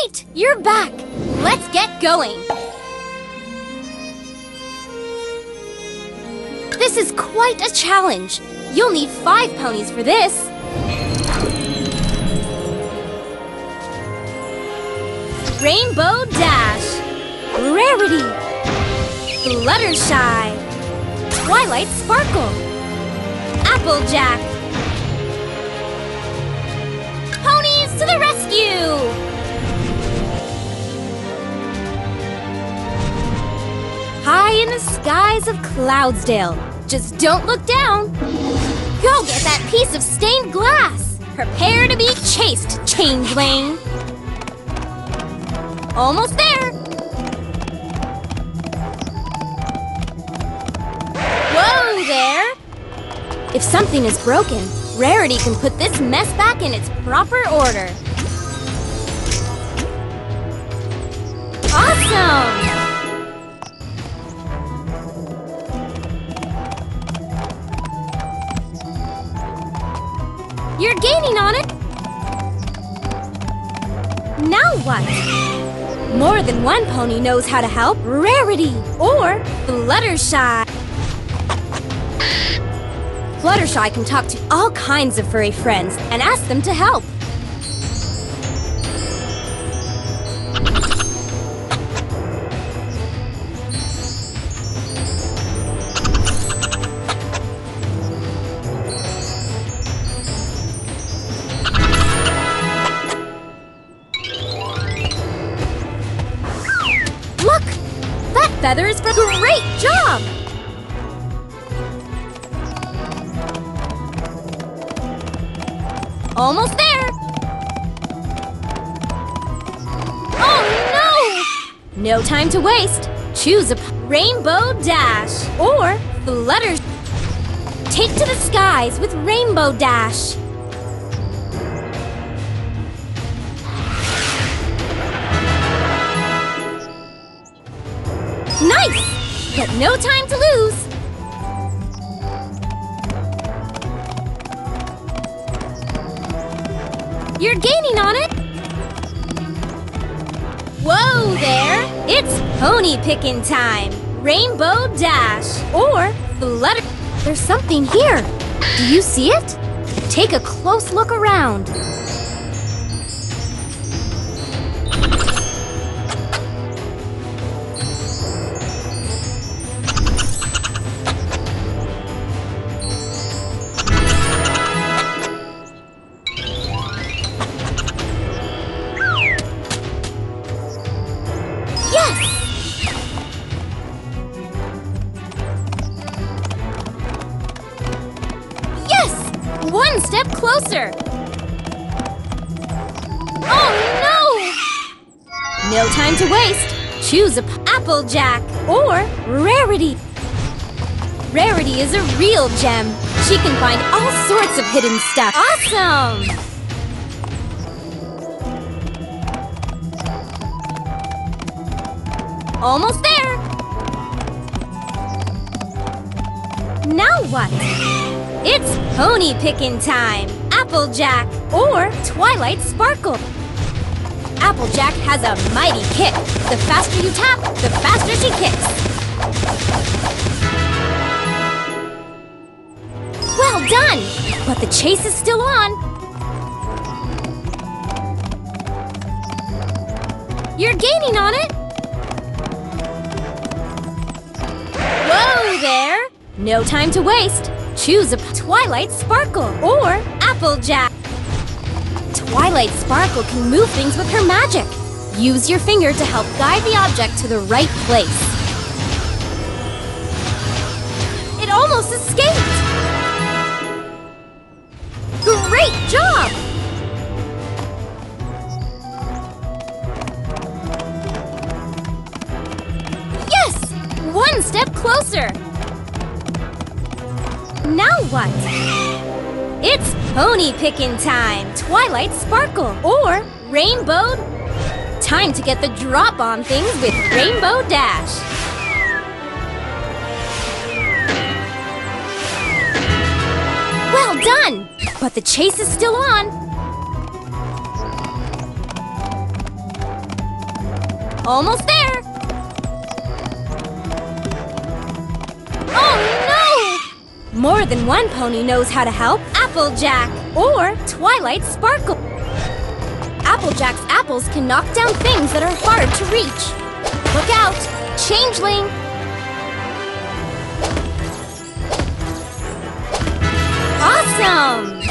Great! You're back! Let's get going! This is quite a challenge. You'll need five ponies for this. Rainbow Dash, Rarity, Fluttershy, Twilight Sparkle, Applejack. In the skies of Cloudsdale. Just don't look down. Go get that piece of stained glass. Prepare to be chased, Changeling. Almost there. Whoa there. If something is broken, Rarity can put this mess back in its proper order. Awesome! You're gaining on it! Now what? More than one pony knows how to help Rarity or Fluttershy. Fluttershy can talk to all kinds of furry friends and ask them to help. That feather is for great job! Almost there! Oh no! No time to waste. Choose a Rainbow Dash or Flutter. Take to the skies with Rainbow Dash. Nice! But no time to lose. You're gaining on it! Whoa there! It's pony picking time! Rainbow Dash or Flutter. There's something here. Do you see it? Take a close look around. Step closer! Oh no! No time to waste. Choose a Applejack or Rarity. Rarity is a real gem. She can find all sorts of hidden stuff. Awesome! Almost there! Now what? It's pony picking time! Applejack or Twilight Sparkle. Applejack has a mighty kick. The faster you tap, the faster she kicks. Well done! But the chase is still on. You're gaining on it. Whoa there! No time to waste. Choose a Twilight Sparkle or Applejack. Twilight Sparkle can move things with her magic. Use your finger to help guide the object to the right place. It almost escaped! Great job! Yes! One step closer! Now what? It's pony picking time! Twilight Sparkle or Rainbow. Time to get the drop on things with Rainbow Dash. Well done! But the chase is still on. Almost there! Oh! More than one pony knows how to help Applejack or Twilight Sparkle. Applejack's apples can knock down things that are hard to reach. Look out! Changeling! Awesome!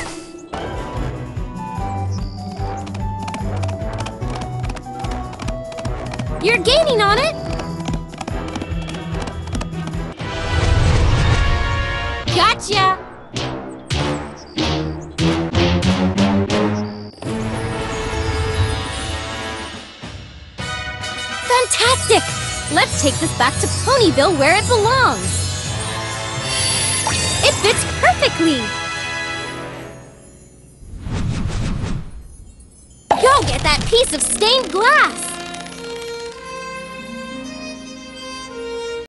You're gaining on it! Gotcha! Fantastic! Let's take this back to Ponyville where it belongs! It fits perfectly! Go get that piece of stained glass!